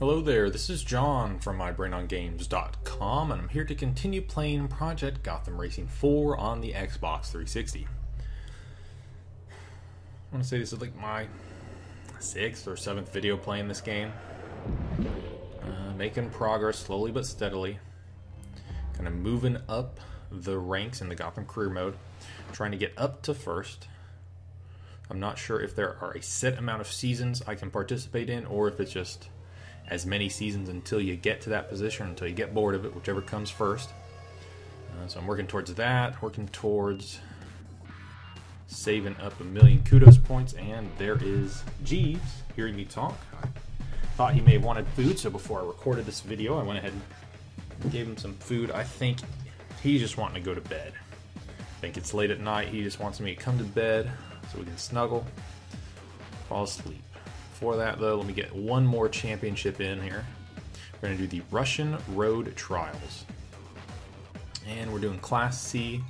Hello there, this is John from MyBrainOnGames.com, and I'm here to continue playing Project Gotham Racing 4 on the Xbox 360. I want to say this is like my sixth or seventh video playing this game. Uh, making progress slowly but steadily. Kind of moving up the ranks in the Gotham career mode. Trying to get up to first. I'm not sure if there are a set amount of seasons I can participate in or if it's just as many seasons until you get to that position, until you get bored of it, whichever comes first. Uh, so I'm working towards that, working towards saving up a million kudos points, and there is Jeeves hearing me talk. I thought he may have wanted food, so before I recorded this video, I went ahead and gave him some food. I think he's just wanting to go to bed. I think it's late at night. He just wants me to come to bed so we can snuggle, fall asleep. Before that, though, let me get one more championship in here. We're going to do the Russian Road Trials. And we're doing Class C.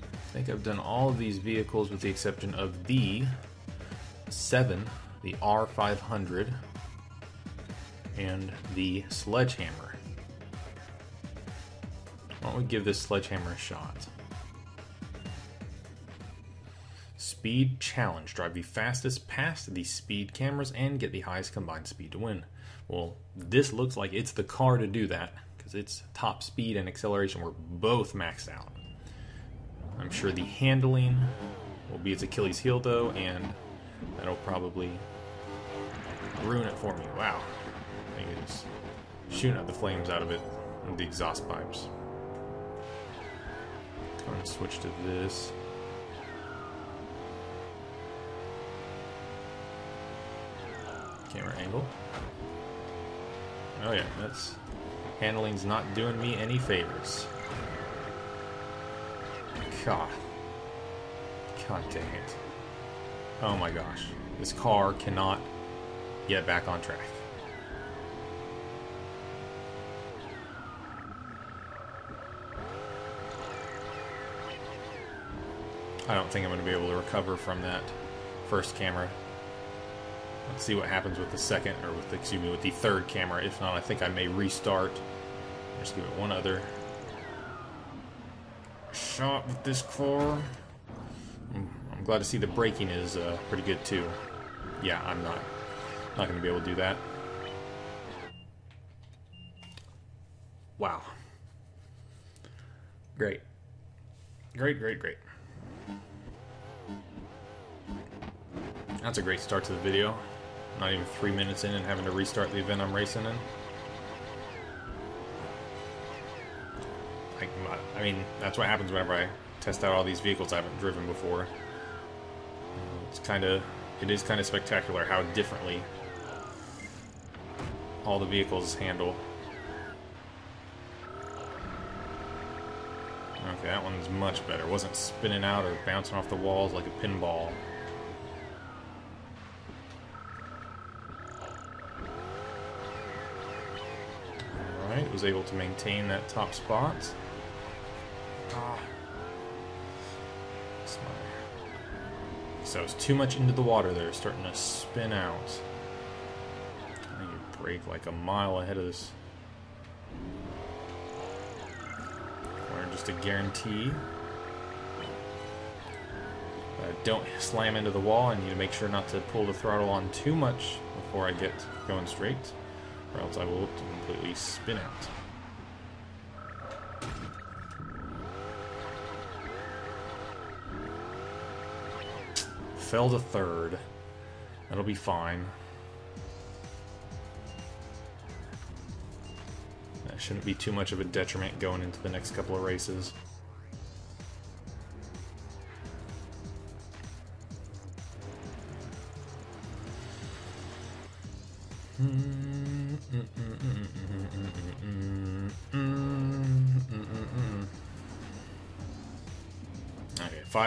I think I've done all of these vehicles with the exception of the 7, the R500, and the Sledgehammer. Why don't we give this Sledgehammer a shot? Speed Challenge. Drive the fastest past the speed cameras and get the highest combined speed to win. Well, this looks like it's the car to do that because its top speed and acceleration were both maxed out. I'm sure the handling will be its Achilles heel though, and that'll probably ruin it for me. Wow. I think it's shooting out the flames out of it with the exhaust pipes. I'm going to switch to this. Camera angle. Oh yeah, that's handling's not doing me any favors. God. God dang it. Oh my gosh. This car cannot get back on track. I don't think I'm going to be able to recover from that first camera Let's see what happens with the second, or with, excuse me, with the third camera. If not, I think I may restart. Just give it one other shot with this car. I'm, I'm glad to see the braking is uh, pretty good too. Yeah, I'm not not going to be able to do that. Wow. Great. Great, great, great. That's a great start to the video. Not even three minutes in and having to restart the event I'm racing in. I mean, that's what happens whenever I test out all these vehicles I haven't driven before. It's kind of, it is kind of spectacular how differently all the vehicles handle. Okay, that one's much better. Wasn't spinning out or bouncing off the walls like a pinball. Was able to maintain that top spot. Ah. So it's too much into the water there, starting to spin out. I need to like a mile ahead of this. Corner just a guarantee. Don't slam into the wall. I need to make sure not to pull the throttle on too much before I get going straight or else I will completely spin out. Fell to third. That'll be fine. That shouldn't be too much of a detriment going into the next couple of races.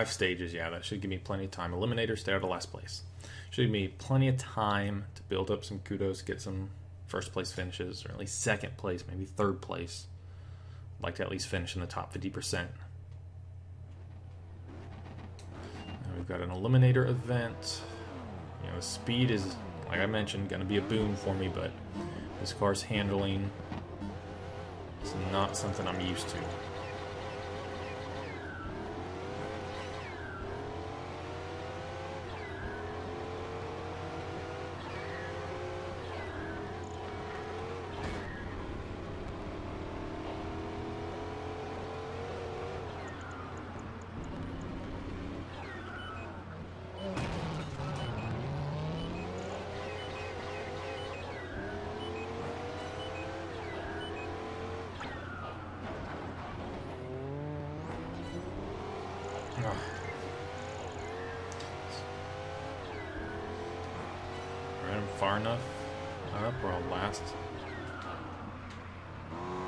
Five stages, yeah, that should give me plenty of time. Eliminator, stay out of last place. Should give me plenty of time to build up some kudos, get some first place finishes, or at least second place, maybe third place. I'd like to at least finish in the top 50%. we've got an eliminator event. You know, speed is, like I mentioned, going to be a boon for me, but This car's handling is not something I'm used to. Far enough up where I'll last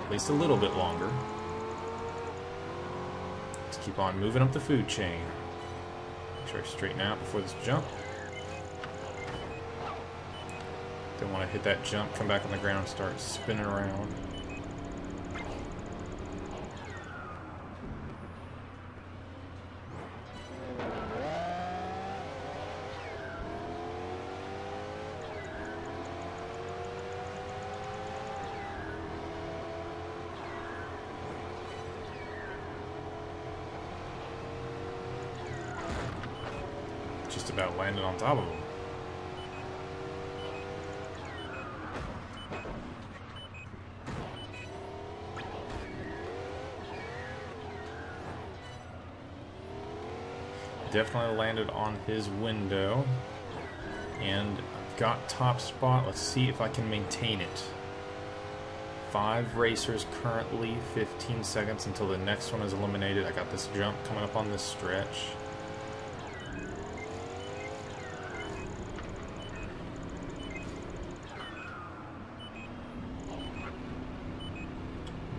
at least a little bit longer. Let's keep on moving up the food chain. Make sure I straighten out before this jump. Don't want to hit that jump, come back on the ground, start spinning around. About landed on top of him. Definitely landed on his window. And I've got top spot. Let's see if I can maintain it. Five racers currently, 15 seconds until the next one is eliminated. I got this jump coming up on this stretch.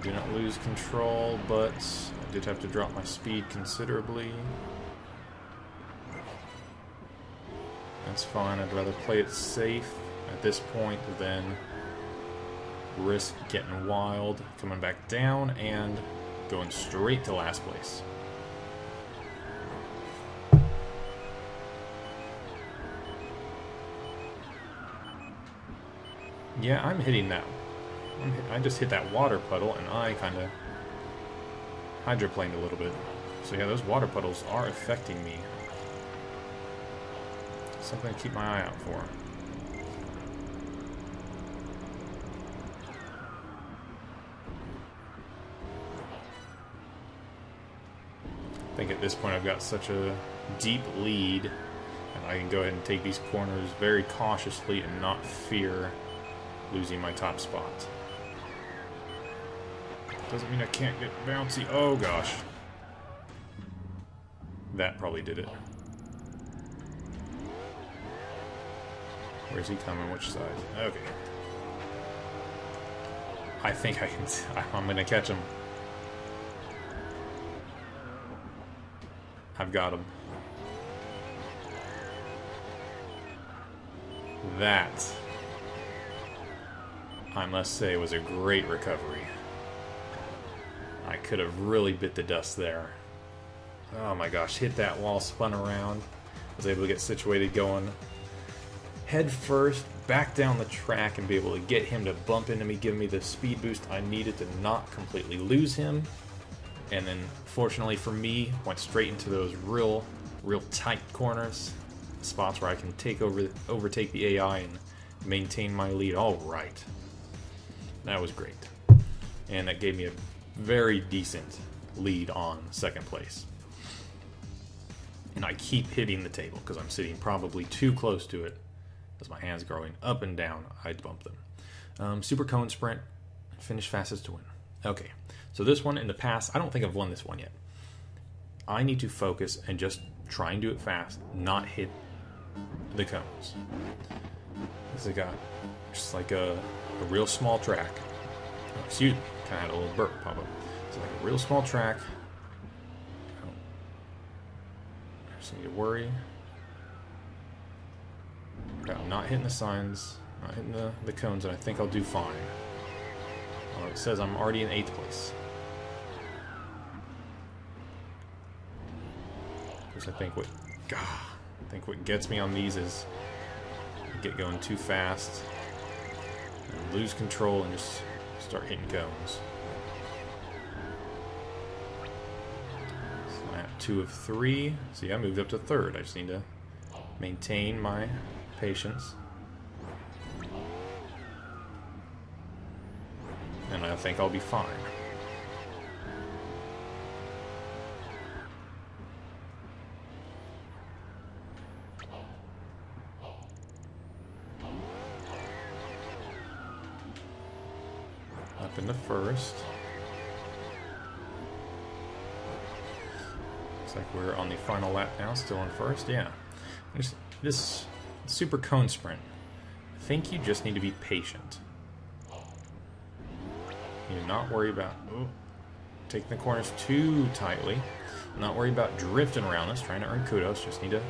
Didn't lose control, but I did have to drop my speed considerably. That's fine. I'd rather play it safe at this point than risk getting wild, coming back down, and going straight to last place. Yeah, I'm hitting that I just hit that water puddle and I kind of hydroplaned a little bit. So yeah, those water puddles are affecting me. Something to keep my eye out for. I think at this point I've got such a deep lead and I can go ahead and take these corners very cautiously and not fear losing my top spot. Doesn't mean I can't get bouncy. Oh, gosh. That probably did it. Where's he coming? Which side? Okay. I think I can... I'm gonna catch him. I've got him. That, I must say, was a great recovery. I could have really bit the dust there. Oh my gosh, hit that wall, spun around. Was able to get situated going head first, back down the track, and be able to get him to bump into me, give me the speed boost I needed to not completely lose him. And then, fortunately for me, went straight into those real, real tight corners, spots where I can take over, overtake the AI and maintain my lead. All right, that was great, and that gave me a very decent lead on second place. And I keep hitting the table because I'm sitting probably too close to it as my hands growing up and down, I bump them. Um, super cone sprint, finish fastest to win. Okay, so this one in the past, I don't think I've won this one yet. I need to focus and just try and do it fast, not hit the cones. This has got just like a, a real small track. Excuse me kind of had a little burp pop up. It's like a real small track. I just need to worry about not hitting the signs, not hitting the, the cones, and I think I'll do fine. It says I'm already in 8th place. Because I think what, God, I think what gets me on these is I get going too fast. lose control and just start hitting cones. I'm two of three. See, I moved up to third. I just need to maintain my patience. And I think I'll be fine. In the first. Looks like we're on the final lap now, still in first. Yeah. There's this super cone sprint. I think you just need to be patient. You not worry about ooh, taking the corners too tightly. Not worry about drifting around us, trying to earn kudos. Just need to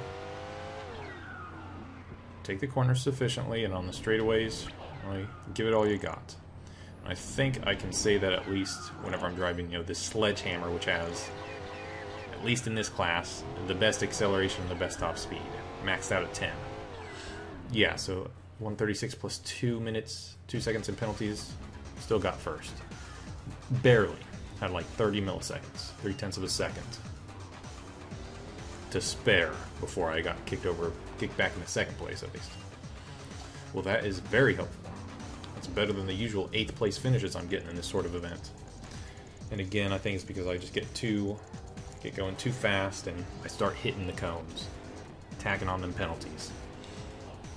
take the corners sufficiently, and on the straightaways, give it all you got. I think I can say that at least whenever I'm driving, you know, this sledgehammer, which has, at least in this class, the best acceleration and the best top speed, maxed out at 10. Yeah, so 136 plus 2 minutes, 2 seconds in penalties, still got first. Barely. Had like 30 milliseconds, 3 tenths of a second to spare before I got kicked over, kicked back into second place at least. Well, that is very helpful. That's better than the usual eighth place finishes I'm getting in this sort of event. And again, I think it's because I just get too, get going too fast and I start hitting the cones, tacking on them penalties.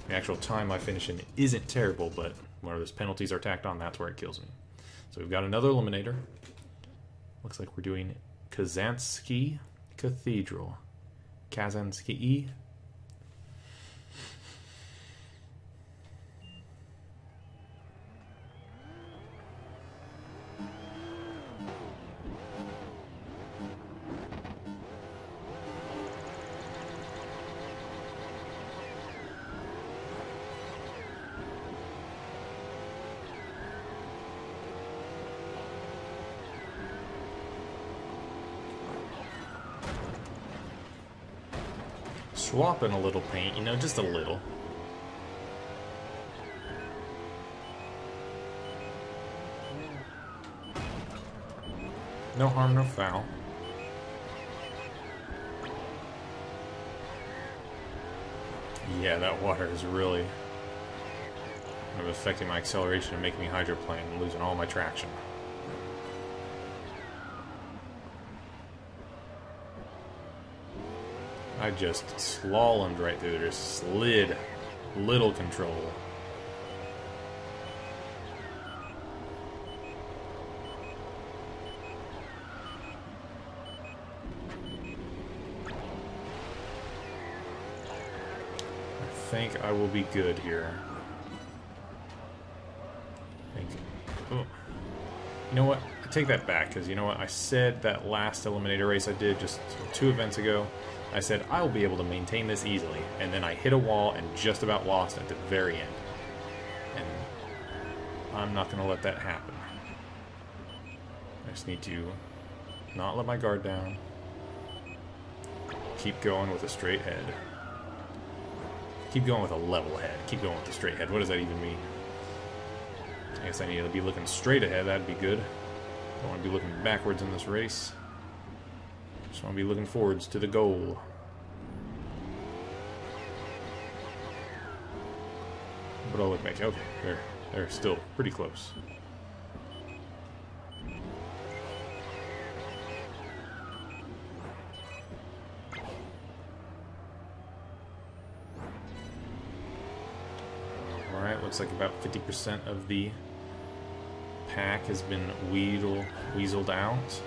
The actual time I finish in isn't terrible, but where those penalties are tacked on, that's where it kills me. So we've got another eliminator. Looks like we're doing Kazansky Cathedral. Kazansky. Swapping a little paint, you know, just a little. No harm, no foul. Yeah, that water is really affecting my acceleration and making me hydroplane and losing all my traction. I just slalomed right through there, slid, little control. I think I will be good here. Think. Oh. You know what? I take that back because you know what? I said that last eliminator race I did just two events ago. I said I'll be able to maintain this easily, and then I hit a wall and just about lost at the very end. And I'm not going to let that happen. I just need to not let my guard down. Keep going with a straight head. Keep going with a level head. Keep going with a straight head. What does that even mean? I guess I need to be looking straight ahead. That'd be good. Don't want to be looking backwards in this race. Want to be looking forwards to the goal. But I'll look back. Okay, they're, they're still pretty close. Alright, looks like about 50% of the pack has been weedle, weaseled out.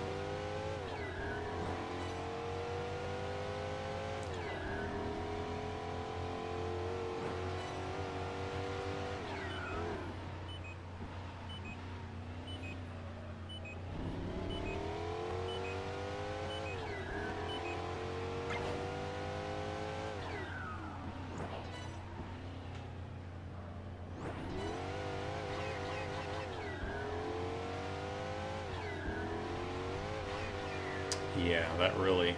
Yeah, that really,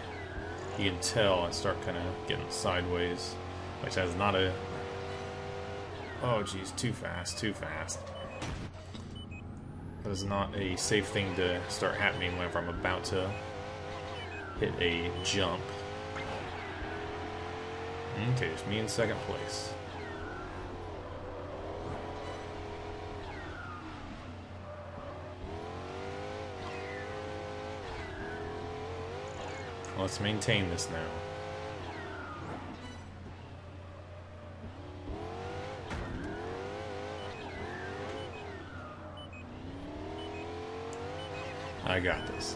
you can tell I start kind of getting sideways, which has not a, oh geez, too fast, too fast. That is not a safe thing to start happening whenever I'm about to hit a jump. Okay, it's me in second place. Let's maintain this now. I got this.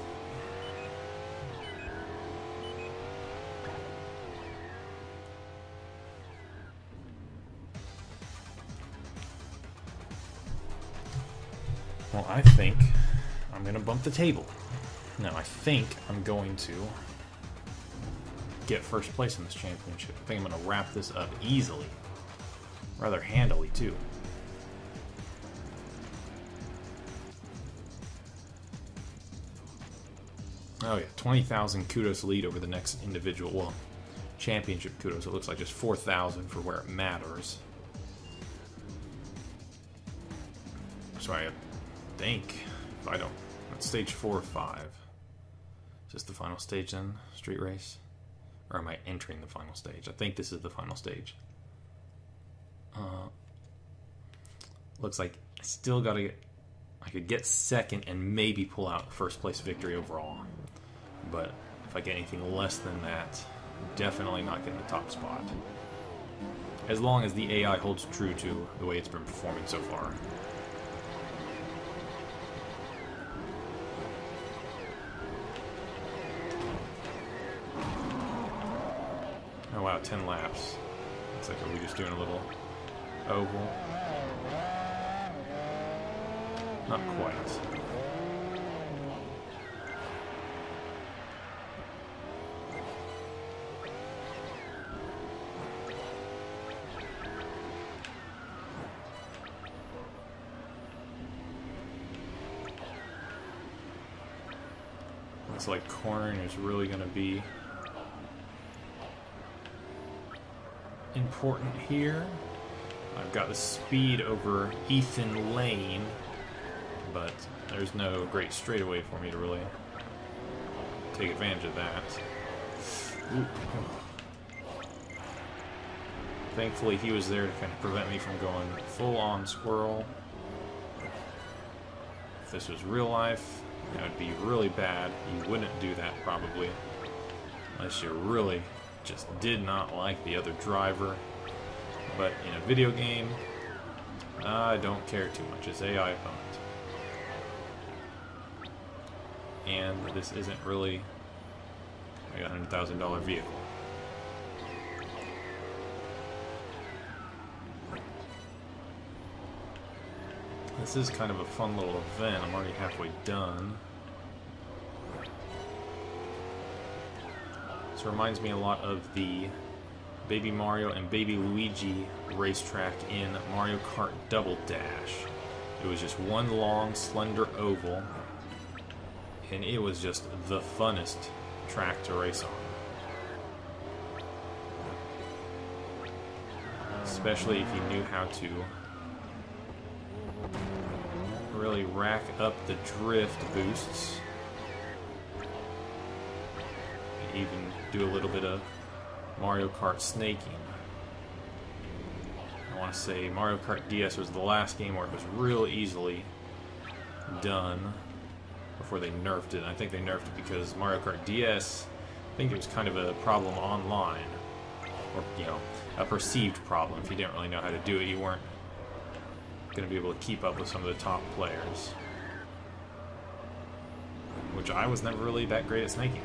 Well, I think I'm going to bump the table. Now, I think I'm going to get first place in this championship. I think I'm going to wrap this up easily. Rather handily, too. Oh yeah, 20,000 kudos lead over the next individual, well, championship kudos. It looks like just 4,000 for where it matters. So I think, if I don't, that's stage 4 or 5. Is this the final stage then? Street race? Or am I entering the final stage? I think this is the final stage. Uh, looks like I still gotta get, I could get second and maybe pull out first place victory overall. But if I get anything less than that, definitely not getting the top spot. As long as the AI holds true to the way it's been performing so far. Wow, 10 laps. Looks like are we just doing a little oval? Not quite. Looks like cornering is really going to be important here. I've got the speed over Ethan Lane, but there's no great straightaway for me to really take advantage of that. Thankfully, he was there to kind of prevent me from going full-on squirrel. If this was real life, that would be really bad. You wouldn't do that, probably. Unless you're really just did not like the other driver. But in a video game, I don't care too much. It's AI opponent. And this isn't really a $100,000 vehicle. This is kind of a fun little event. I'm already halfway done. This reminds me a lot of the Baby Mario and Baby Luigi racetrack in Mario Kart Double Dash. It was just one long, slender oval, and it was just the funnest track to race on. Especially if you knew how to really rack up the drift boosts. Even do a little bit of Mario Kart snaking. I want to say Mario Kart DS was the last game where it was real easily done before they nerfed it. I think they nerfed it because Mario Kart DS, I think it was kind of a problem online. Or, you know, a perceived problem. If you didn't really know how to do it, you weren't going to be able to keep up with some of the top players. Which I was never really that great at snaking.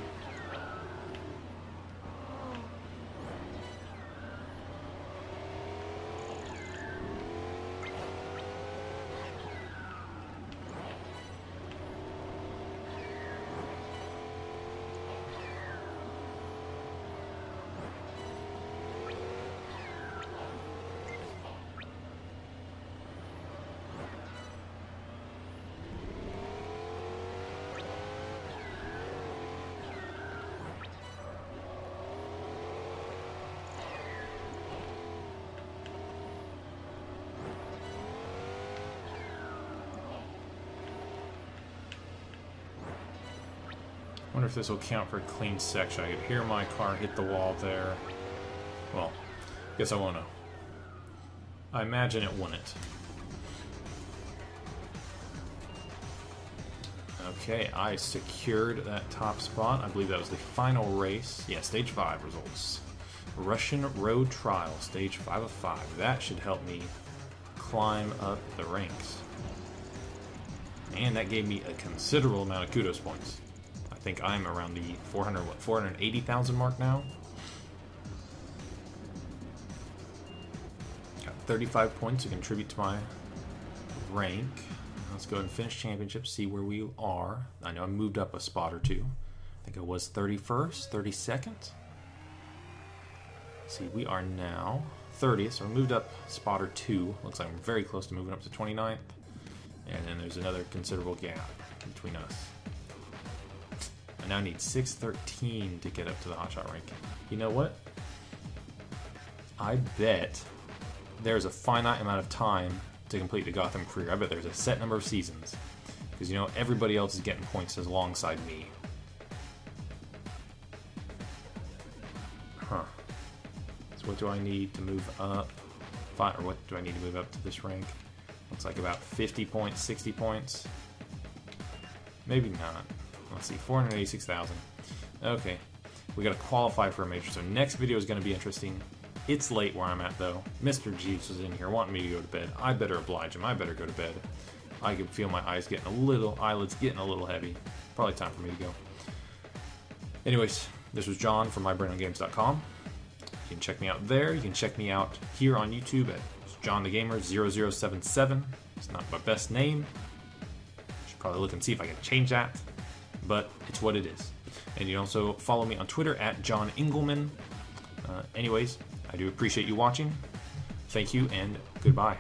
Wonder if this will count for a clean section. I could hear my car hit the wall there. Well, guess I won't know. I imagine it wouldn't. Okay, I secured that top spot. I believe that was the final race. Yeah, stage 5 results. Russian Road Trial, stage 5 of 5. That should help me climb up the ranks. And that gave me a considerable amount of kudos points. Think I'm around the 400, what, 480,000 mark now? Got 35 points to contribute to my rank. Let's go ahead and finish championship, see where we are. I know I moved up a spot or two. I think I was 31st, 32nd. Let's see, we are now 30th, so I moved up spot or two. Looks like I'm very close to moving up to 29th. And then there's another considerable gap between us. I now need 613 to get up to the hotshot rank. You know what? I bet there's a finite amount of time to complete the Gotham career. I bet there's a set number of seasons. Because, you know, everybody else is getting points alongside me. Huh. So what do I need to move up? Five, or what do I need to move up to this rank? Looks like about 50 points, 60 points. Maybe not. Let's see, 486,000. Okay, we gotta qualify for a major, so next video is gonna be interesting. It's late where I'm at though. Mr. Jeeves was in here wanting me to go to bed. I better oblige him. I better go to bed. I can feel my eyes getting a little, eyelids getting a little heavy. Probably time for me to go. Anyways, this was John from mybrainongames.com. You can check me out there. You can check me out here on YouTube at John the Gamer 0077. It's not my best name. Should probably look and see if I can change that, but it's what it is. And you can also follow me on Twitter at John Engelman. Uh, anyways, I do appreciate you watching. Thank you and goodbye.